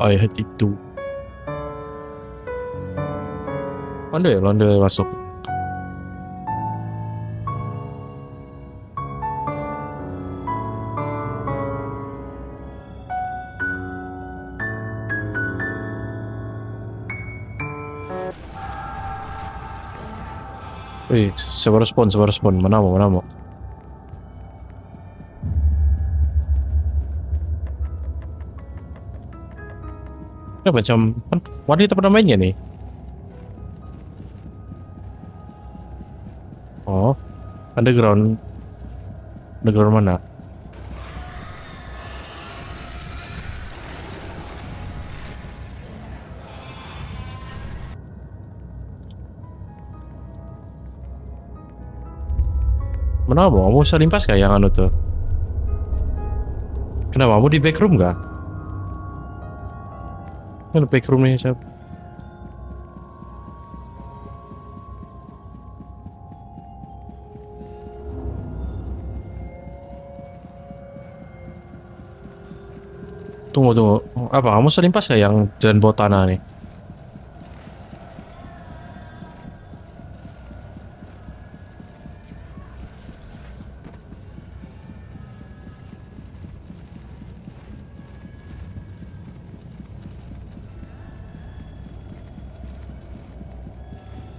ayat itu. Londe, londe masuk. Wih, sebar respon, sebar respon. Mana mau, mana mau. Ya macam wanita pernah mainnya nih. Oh, underground. Underground mana? Mau? Kamu bisa limpas gak yang anu tuh? Kenapa? Kamu di backroom gak? Kan backroom nih siapa? Tunggu, tunggu. Apa? Kamu selimpas gak yang jalan bawah tanah nih?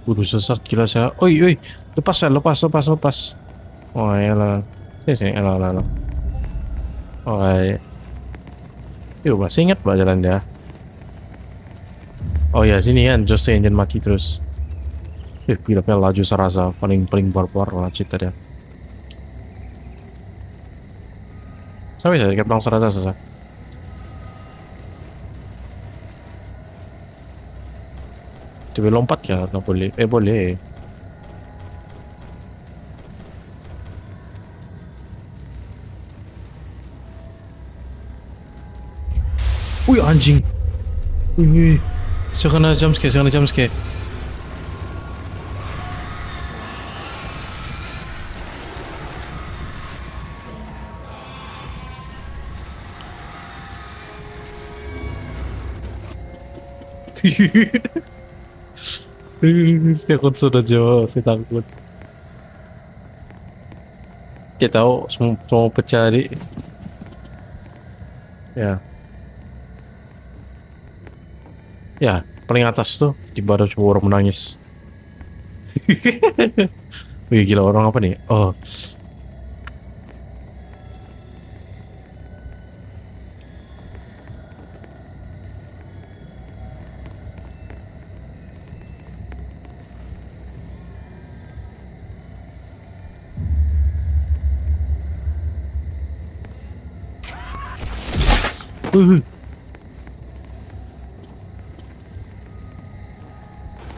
Waduh sesat gila saya. Oi, oi. Lepas ya, lepas, lepas, lepas. Oh, elah. Sini, sini, elah, elah, elah. Oh, iya. Yuk, masih ingat mbak jalan dia. Oh ya, sini kan, Just engine mati terus. Eh, gila laju serasa paling paling barbar lah cerita dia. Sampai saya kayak bilang serasa serasa. Coba lompat ya, nggak boleh. Eh boleh. Wih anjing. Wih, wih. Saya kena jumpscare, saya kena jumpscare. Setiap takut sudah jauh, saya takut. Dia tahu semua, semua pecah di. Ya. Ya, paling atas tuh tiba ada cuma orang menangis. Wih gila orang apa nih? Oh.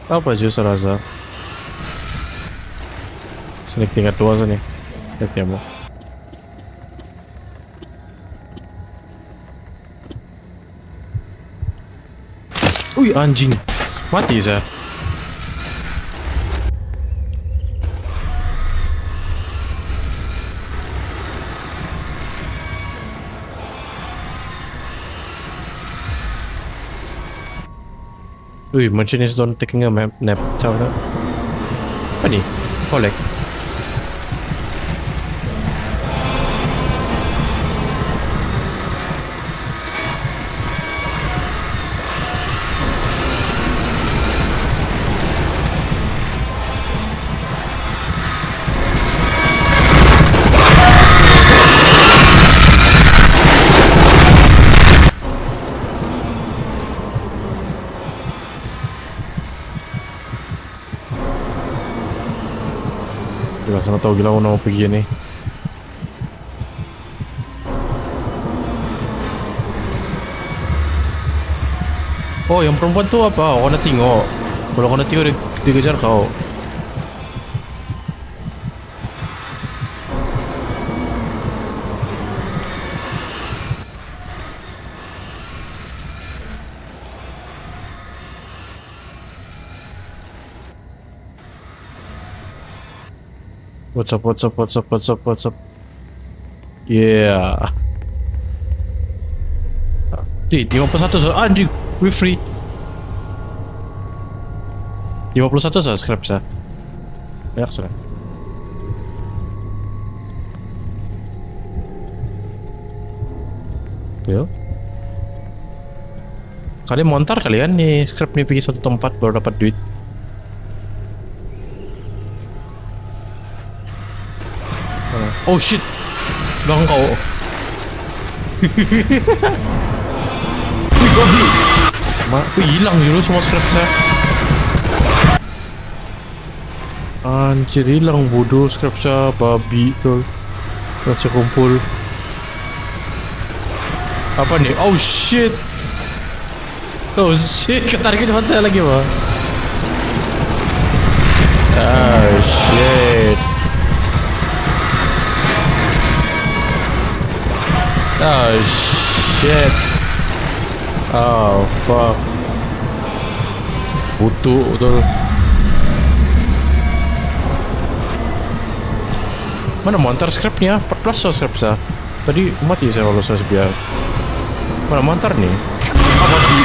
Apa sih serasa? Sini tingkat dua sini. Lihat ya mau. Anjing, mati saya. Wih, machinist don't taking a map nap. Ciao na. Apa sana tahu gila mau pergi ni. Oh, yang perempuan tu apa? Kau nak tengok. Kalau kau nak tengok, dia, dia kejar kau. What's up, what's up, what's up, what's up, what's up? Yeah. Di 51 so anjing, we free. 51 so scrap sa. Banyak sa. Yo. Kalian montar kalian nih scrap nih pergi satu tempat baru dapat duit. Oh shit. Belakang kau. Wih. Ma, wih, hilang dulu semua scrap saya. Anjir, hilang bodoh scrap saya, babi tuh. Baca kumpul. Apa nih? Oh shit. Oh shit, ketarik cepat saya lagi, Pak. Oh shit. Oh shit. Oh fuck. Butuh betul. Mana montar scriptnya? 14 so script saya. Tadi mati saya kalau saya biar. Mana montar nih? Apa di?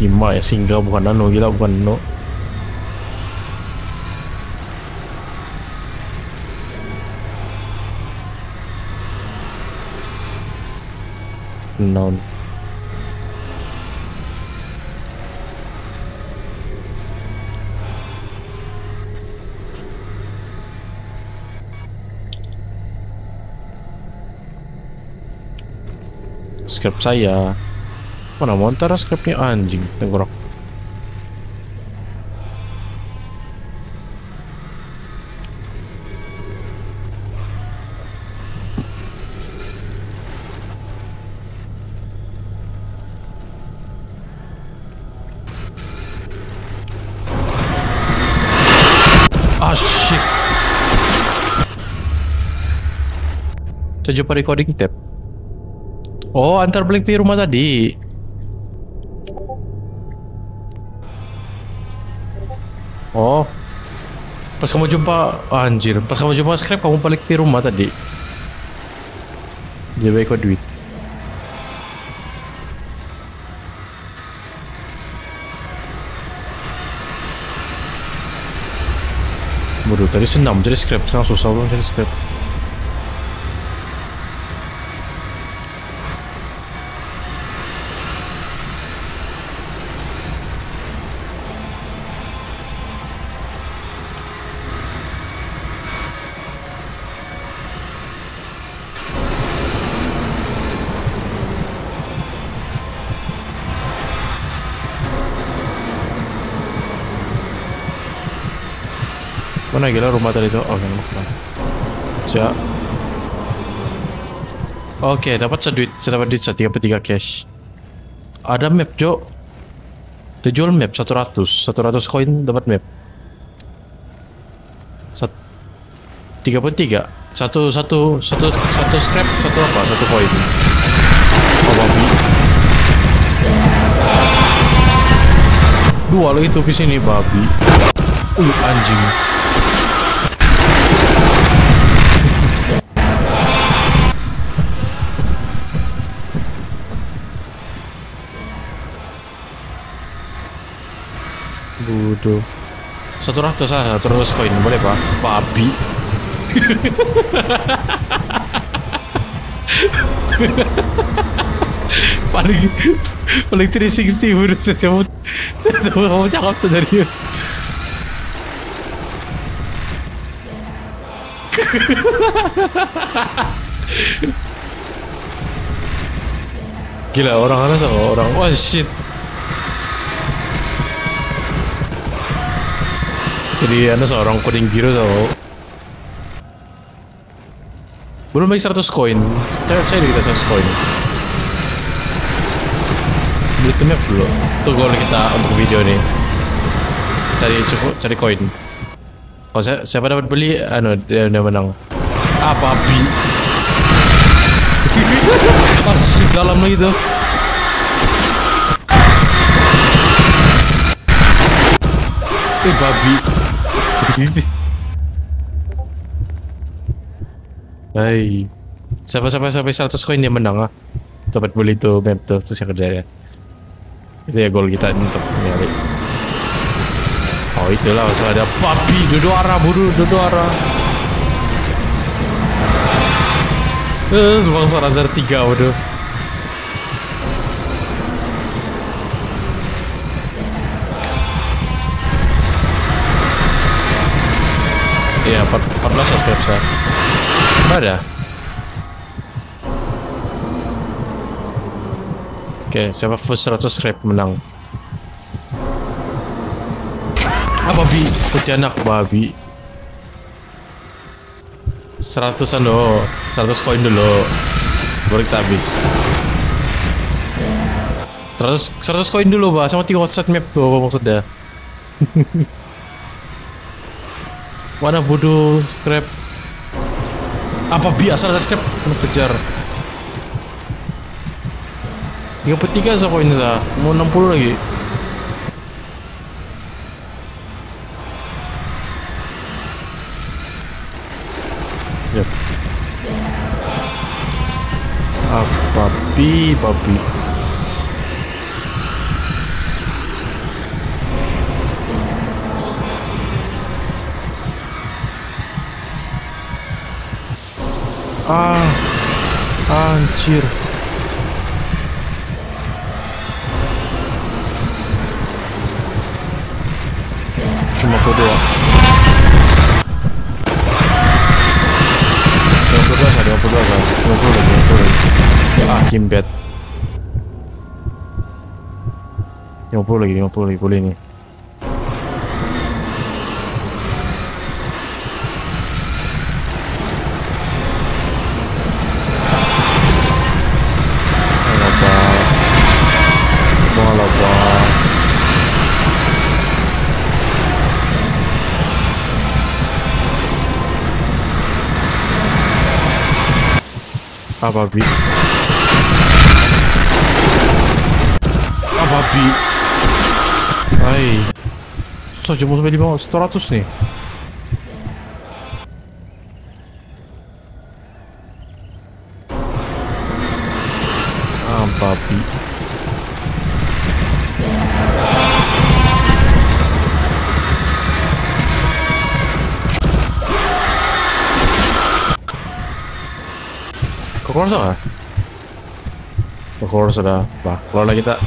Kima ya singgah bukan nano gila bukan nano. Non. Script saya. Mana montar scriptnya anjing tenggorok. Jumpa recording tab. Oh, antar balik di rumah tadi. Oh. Pas kamu jumpa anjir, pas kamu jumpa scrap kamu balik di rumah tadi. Dia baik kok duit. Waduh, tadi senam jadi scrap, sekarang susah banget jadi scrap. Rumah tadi itu? Oh, yang bukan. Siap. Oke, dapat seduit, saya dapat duit tiga tiga cash. Ada map, Jo. Dia jual map 100, 100 koin dapat map. Sat 33. Satu satu satu satu scrap, satu apa? Satu koin. Oh, babi. Dua lagi tuh di sini babi. Uh, anjing. Bodoh. Satu ratus satu ratus koin boleh pak? Babi. paling paling 360 udah siapa kamu cakap tuh dari Gila orang mana sama orang Wah shit Jadi ada seorang coding biru tau. Belum lagi 100 koin. Saya, saya kita 100 koin. Beli ke map dulu. Itu goal kita untuk video nih Cari cukup cari koin. Kalau saya, siapa dapat beli? Anu dia, dia menang. Babi Ah shit dalam lagi tuh. Eh babi Hai Siapa siapa sampai 100 koin dia menang ah. Dapat beli itu map tuh terus yang kerja ya. Itu ya goal kita untuk nyari. Oh itulah usah ada arah bodoh dua arah. Eh, bangsa Razar 3 waduh. Iya, 14 subscribe saya. Ada. Oke, siapa full 100 subscribe menang. Ah, babi. Putianak babi. Seratusan dulu. Seratus koin dulu. Baru kita habis. Seratus, seratus koin dulu, Pak. Sama tiga WhatsApp map tuh, maksudnya? Mana bodoh scrap? Apa biasa ada scrap? Kena kejar. 33 so koin sa. Mau 60 lagi. Yep. Ah, babi, babi. Ah, anjir. Cuma kode ya. Lima puluh dua, lima puluh dua, lima puluh lima puluh. Ah, kimbet. Lima puluh lagi, lima puluh lagi, boleh nih. Apa bi? Apa bi? Hai. Saja mau sampai di bawah 100 nih. Apa bi? Keluar? Kok keluar sudah? Keluar lagi tak?